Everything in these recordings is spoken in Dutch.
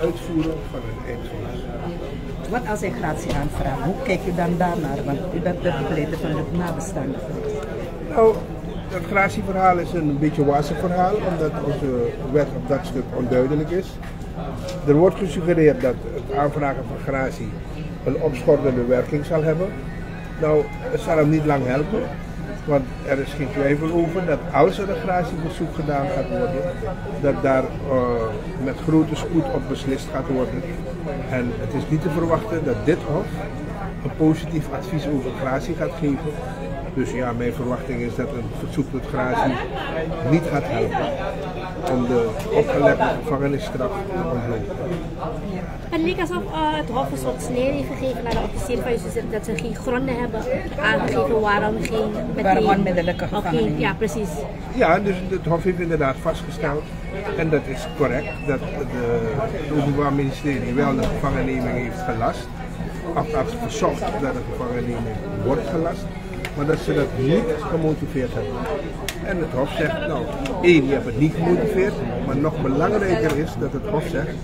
uitvoeren van een eindvonnis. Wat als hij gratie aanvraagt? Hoe kijk u dan daarnaar? Want u bent de van het nabestaanden. Nou, het gratieverhaal is een beetje wazig verhaal, omdat onze wet op dat stuk onduidelijk is. Er wordt gesuggereerd dat het aanvragen van gratie een opschortende werking zal hebben. Nou, het zal hem niet lang helpen, want er is geen twijfel over dat als er een gratieverzoek gedaan gaat worden, dat daar eh, met grote spoed op beslist gaat worden. En het is niet te verwachten dat dit Hof een positief advies over gratie gaat geven. Dus ja, mijn verwachting is dat een verzoek tot gratie niet gaat helpen om de opgelegde gevangenisstraf te ontlopen. Het leek alsof uh, het Hof een soort sneer heeft gegeven naar de officier van justitie dat ze geen gronden hebben aangegeven waarom geen Waarom onmiddellijke of geen-? Ja, precies. Ja, dus het Hof heeft inderdaad vastgesteld, en dat is correct, dat de, het Openbaar Ministerie wel de gevangenneming heeft gelast. Althans verzocht dat de gevangenneming wordt gelast, maar dat ze dat niet gemotiveerd hebben. En het Hof zegt, nou, één, je hebt het niet gemotiveerd, maar nog belangrijker is dat het Hof zegt,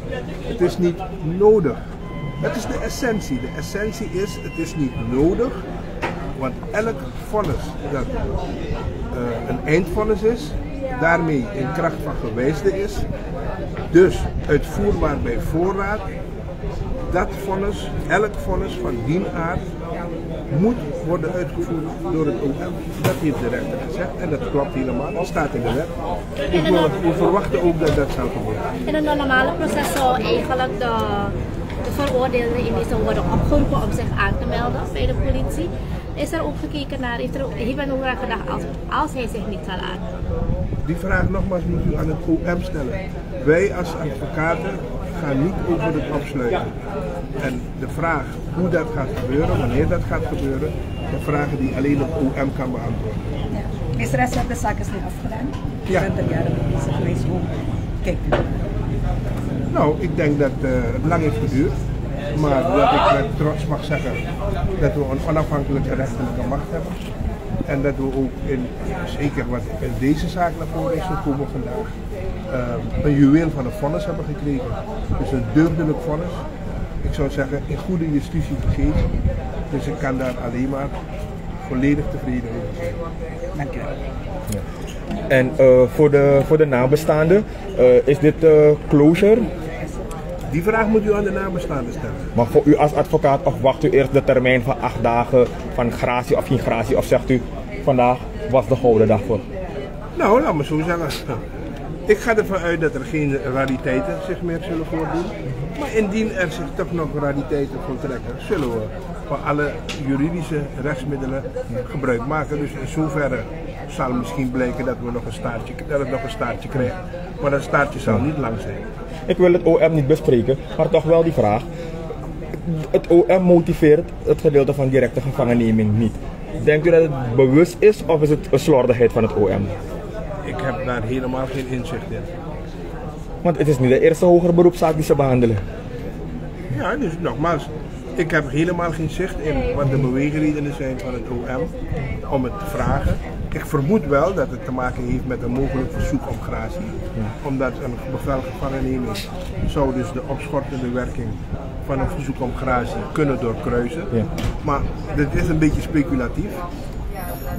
het is niet nodig. Dat is de essentie. De essentie is, het is niet nodig, want elk vonnis dat eh, een eindvonnis is, daarmee in kracht van gewijsde is, dus uitvoerbaar bij voorraad, dat vonnis, elk vonnis van dien aard, moet worden uitgevoerd door het OM. Dat heeft de rechter gezegd en dat klopt helemaal, dat staat in de wet. We, ver- we verwachten ook dat dat zal gebeuren. In een normale proces zou eigenlijk de, de veroordeelde in deze worden opgeroepen om zich aan te melden bij de politie. Is er ook gekeken naar, heeft, er, ook- heeft men ook aan gedacht als, als hij zich niet zal aan? Die vraag nogmaals moet u aan het OM stellen. Wij als advocaten gaan niet over het opsluiten. En de vraag hoe dat gaat gebeuren, wanneer dat gaat gebeuren, zijn vragen die alleen het OM kan beantwoorden. Ja. Is de rest van de zaak is nu afgedaan? Ja. U bent er jaren mee bezig geweest. Hoe kijkt u? Nou, ik denk dat eh, het lang heeft geduurd. Maar dat ik met trots mag zeggen dat we een onafhankelijke rechterlijke macht hebben. En dat we ook in, zeker wat in deze zaak naar voren is gekomen vandaag, eh, een juweel van een vonnis hebben gekregen. Dus een deugdelijk vonnis. Ik zou zeggen, in goede justitie gegeven. Dus ik kan daar alleen maar volledig tevreden over zijn. Dank u wel. En eh, voor, de, voor de nabestaanden, eh, is dit eh, closure? Die vraag moet u aan de nabestaanden stellen. Maar voor u als advocaat, of wacht u eerst de termijn van acht dagen van gratie of geen gratie? Of zegt u, vandaag was de gouden dag voor? Nou, laat me zo zeggen. Ik ga ervan uit dat er geen rariteiten zich meer zullen voordoen. Maar indien er zich toch nog rariteiten voltrekken, zullen we van alle juridische rechtsmiddelen gebruik maken. Dus in zoverre zal misschien blijken dat, we nog een staartje, dat het nog een staartje krijgt. Maar dat staartje zal niet lang zijn. Ik wil het OM niet bespreken, maar toch wel die vraag. Het OM motiveert het gedeelte van directe gevangenneming niet. Denkt u dat het bewust is of is het een slordigheid van het OM? Ik heb daar helemaal geen inzicht in. Want het is niet de eerste hoger beroepszaak die ze behandelen. Ja, dus nogmaals, ik heb helemaal geen zicht in wat de beweegredenen zijn van het OM om het te vragen. Ik vermoed wel dat het te maken heeft met een mogelijk verzoek om gratie. Omdat een bevel gevangenneming zou dus de opschortende werking van een verzoek om gratie kunnen doorkruisen. Ja. Maar dit is een beetje speculatief.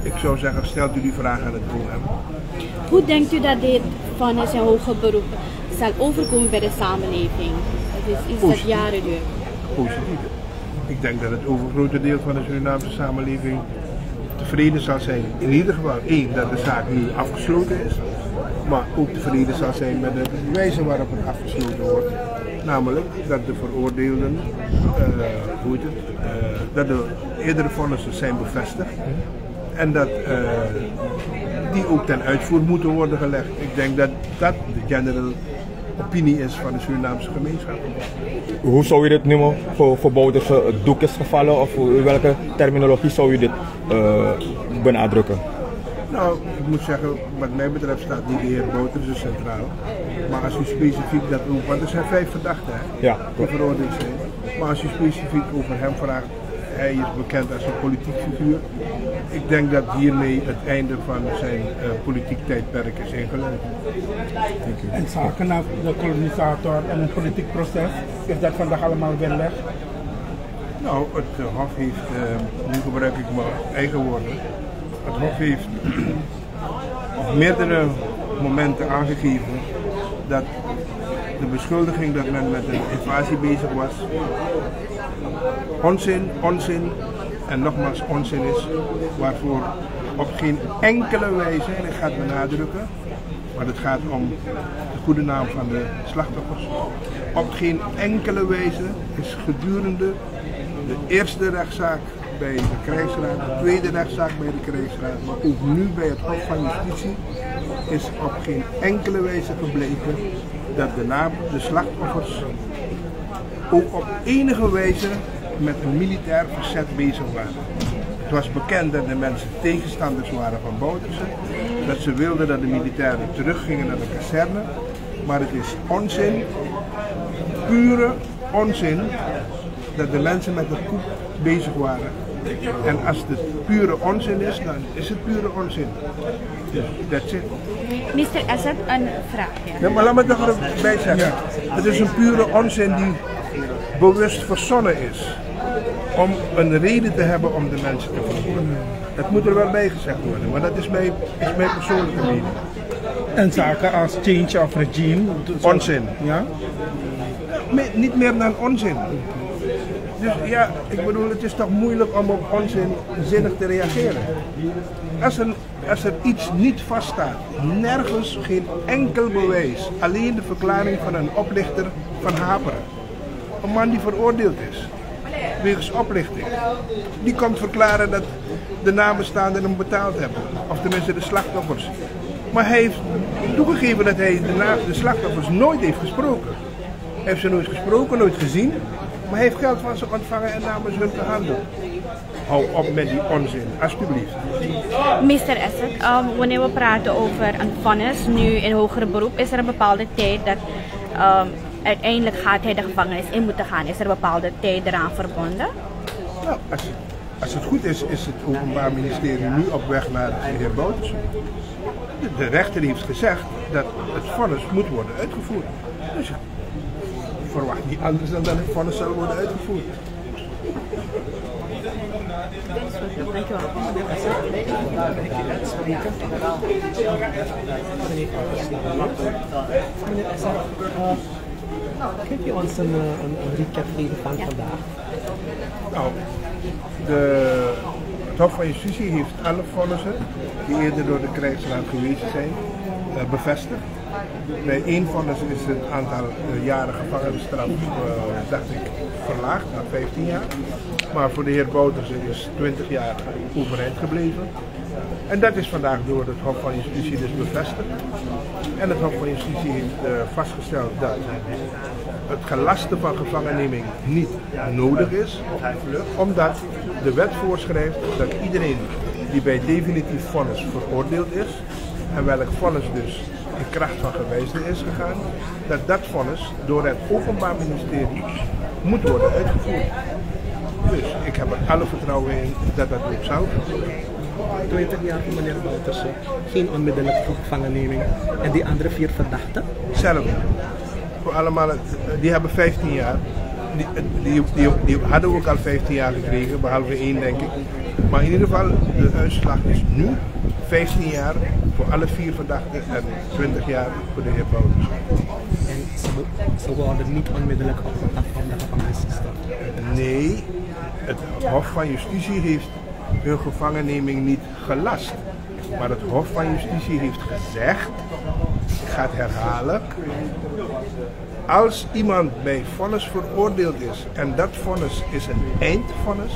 Ik zou zeggen, stelt u die vraag aan het OM. Hoe denkt u dat dit vonnis en hoger beroep zal overkomen bij de samenleving? Het is iets dat jaren duurt. positief. Ik denk dat het overgrote deel van de Surinaamse samenleving tevreden zal zijn. In ieder geval één, dat de zaak nu afgesloten is. Maar ook tevreden zal zijn met de wijze waarop het afgesloten wordt. Namelijk dat de veroordeelden, eh, hoe heet het, eh, dat de eerdere vonnissen zijn bevestigd. En dat eh, die ook ten uitvoer moeten worden gelegd. Ik denk dat dat de general opinie is van de Surinaamse gemeenschap. Hoe zou je dit noemen voor, het doek is gevallen? Of welke terminologie zou je dit eh, benadrukken? Nou, ik moet zeggen, wat mij betreft staat niet de heer Bouterse centraal. Maar als u specifiek dat ook, want er zijn vijf verdachten hè, Ja, die veroordeeld zijn. Maar als u specifiek over hem vraagt, hij is bekend als een politiek figuur. Ik denk dat hiermee het einde van zijn uh, politiek tijdperk is ingeluid. En zaken naar de kolonisator en een politiek proces, is dat vandaag allemaal weer weg? Nou, het uh, Hof heeft, uh, nu gebruik ik mijn eigen woorden, het Hof heeft op meerdere momenten aangegeven dat de beschuldiging dat men met een invasie bezig was, onzin, onzin en nogmaals onzin is, waarvoor op geen enkele wijze, en ik ga het benadrukken, maar het gaat om de goede naam van de slachtoffers, op geen enkele wijze is gedurende de eerste rechtszaak bij de krijgsraad, de tweede rechtszaak bij de krijgsraad, maar ook nu bij het Hof van Justitie, is op geen enkele wijze gebleken dat de, naam, de slachtoffers ook op enige wijze met een militair verzet bezig waren. Het was bekend dat de mensen tegenstanders waren van Bouterse, dat ze wilden dat de militairen teruggingen naar de kazerne, maar het is onzin, pure onzin, dat de mensen met de koep bezig waren. En als het pure onzin is, dan is het pure onzin. Dus that's it. Mr. Assad, een vraag. Ja, maar laat me toch erbij zeggen. Het is een pure onzin die bewust verzonnen is. Om een reden te hebben om de mensen te vervoeren. Dat moet er wel bij gezegd worden, maar dat is mijn, is mijn persoonlijke mening. En zaken als change of regime? Onzin. Ja? Me- niet meer dan onzin. Dus ja, ik bedoel, het is toch moeilijk om op onzin zinnig te reageren. Als er, als er iets niet vaststaat, nergens geen enkel bewijs, alleen de verklaring van een oplichter van Haperen. Een man die veroordeeld is, wegens oplichting. Die komt verklaren dat de nabestaanden hem betaald hebben. Of tenminste de slachtoffers. Maar hij heeft toegegeven dat hij de, de slachtoffers nooit heeft gesproken. Heeft ze nooit gesproken, nooit gezien. Maar hij heeft geld van ze ontvangen en namens hun gehandeld. Hou op met die onzin, alsjeblieft. Mr. Assad, um, wanneer we praten over een vonnis, nu in hogere beroep, is er een bepaalde tijd dat um, uiteindelijk gaat hij de gevangenis in moeten gaan. Is er een bepaalde tijd eraan verbonden? Nou, als, het, als het goed is, is het Openbaar Ministerie nu op weg naar de heer Bouters. De, de rechter heeft gezegd dat het vonnis moet worden uitgevoerd. Dus ik verwacht niet anders dan dat het vonnis zal worden uitgevoerd. Uh, kunt u ons een, eh, een, een recap geven van vandaag? Nou, de, het Hof van Justitie heeft alle vonnissen die eerder door de krijgsraad gewezen zijn, eh, bevestigd. Bij één vonnis is het aantal eh, jaren gevangenisstraf, eh, dacht ik, verlaagd naar 15 jaar. Maar voor de heer Boutersen is 20 jaar overeind gebleven. En dat is vandaag door het Hof van Justitie dus bevestigd. En het Hof van Justitie heeft eh, vastgesteld dat het gelasten van gevangenneming niet nodig is, omdat de wet voorschrijft dat iedereen die bij definitief vonnis veroordeeld is, en welk vonnis dus in kracht van gewijziging is gegaan, dat dat vonnis door het Openbaar Ministerie moet worden uitgevoerd. Dus ik heb er alle vertrouwen in dat dat ook zou. 20 jaar voor meneer Bouterse, geen onmiddellijke gevangenneming. En die andere vier verdachten? Hetzelfde. Voor allemaal, die hebben 15 jaar. Die, die, die, die hadden ook al 15 jaar gekregen, behalve één denk ik. Maar in ieder geval, de uitslag is nu 15 jaar voor alle vier verdachten en 20 jaar voor de heer Bouters. En ze, worden niet onmiddellijk opgepakt van de gevangenis. Nee, het Hof van Justitie heeft hun gevangenneming niet gelast. Maar het Hof van Justitie heeft gezegd, ik ga het herhalen, als iemand bij vonnis veroordeeld is en dat vonnis is een eindvonnis,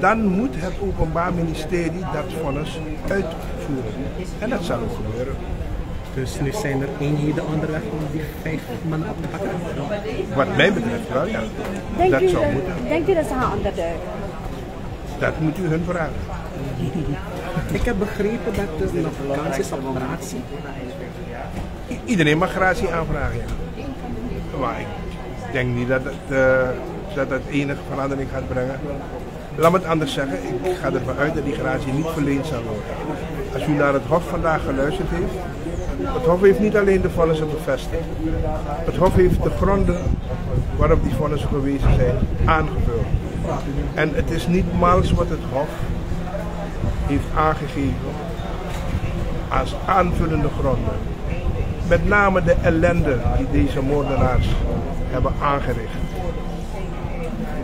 dan moet het Openbaar Ministerie dat vonnis uitvoeren. En dat zal ook gebeuren. Dus nu zijn er eenheden onderweg om die vijf mannen op te pakken. Wat mij betreft wel, ja. Denkt dat u, zou dat- moeten. denkt u dat ze gaan onderduiken? Dat moet u hun vragen. Ik heb begrepen dat er nog kans is op gratie. Iedereen mag gratie aanvragen, ja. Maar ik denk niet dat het, eh, dat dat enige verandering gaat brengen. Laat me het anders zeggen, ik ga ervan uit dat die gratie niet verleend zal worden. Als u naar het Hof vandaag geluisterd heeft, het Hof heeft niet alleen de vonnissen bevestigd. Het Hof heeft de gronden waarop die vonnissen gewezen zijn aangevuld. En het is niet mals wat het Hof heeft aangegeven als aanvullende gronden. Met name de ellende die deze moordenaars hebben aangericht.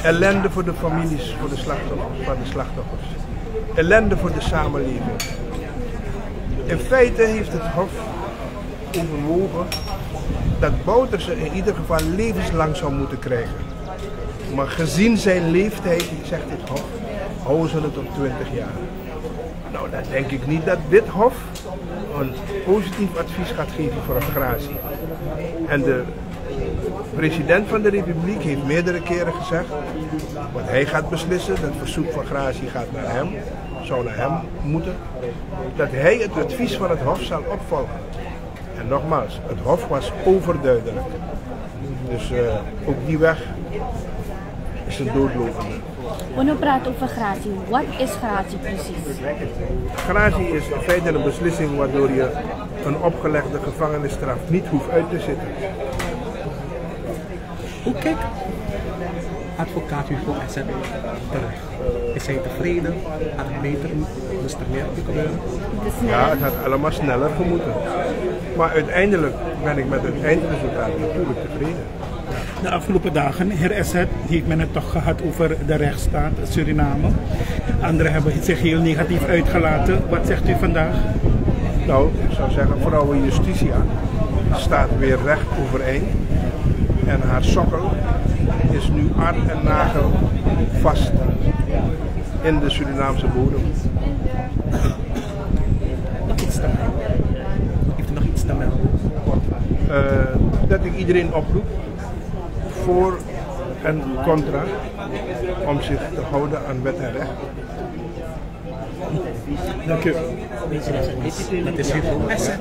Ellende voor de families voor de slachtoffers, van de slachtoffers. Ellende voor de samenleving. In feite heeft het Hof overwogen dat Bouterse in ieder geval levenslang zou moeten krijgen. Maar gezien zijn leeftijd, zegt het Hof, houden ze het op 20 jaar. Nou, dan denk ik niet dat dit Hof een positief advies gaat geven voor een gratie. En de president van de Republiek heeft meerdere keren gezegd, wat hij gaat beslissen, dat verzoek van gratie gaat naar hem, zou naar hem moeten, dat hij het advies van het Hof zal opvolgen. En nogmaals, het Hof was overduidelijk. Dus uh, ook die weg is een doodlopende. Wanneer praat over gratie, wat is gratie precies? Gratie is in feite een beslissing waardoor je een opgelegde gevangenisstraf niet hoeft uit te zitten. Hoe kijkt advocaat Hugo Essen terecht? Is hij tevreden? Had het beter moest er meer gebeuren? Ja, het had allemaal sneller gemoeten. Maar uiteindelijk ben ik met het eindresultaat natuurlijk tevreden. De afgelopen dagen, heer Esset, heeft men het toch gehad over de rechtsstaat Suriname. Anderen hebben zich heel negatief uitgelaten. Wat zegt u vandaag? Nou, ik zou zeggen, vrouwen Justitia staat weer recht overeind. En haar sokkel is nu arm en nagel vast in de Surinaamse bodem. Nog iets te melden? Te melden? Uh, dat ik iedereen oproep voor en contra om zich te houden aan wet en recht. Dank u. Dat is Hugo Essen,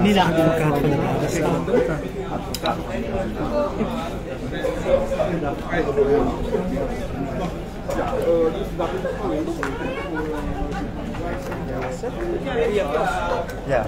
niet de advocaat van de Raad. Ja.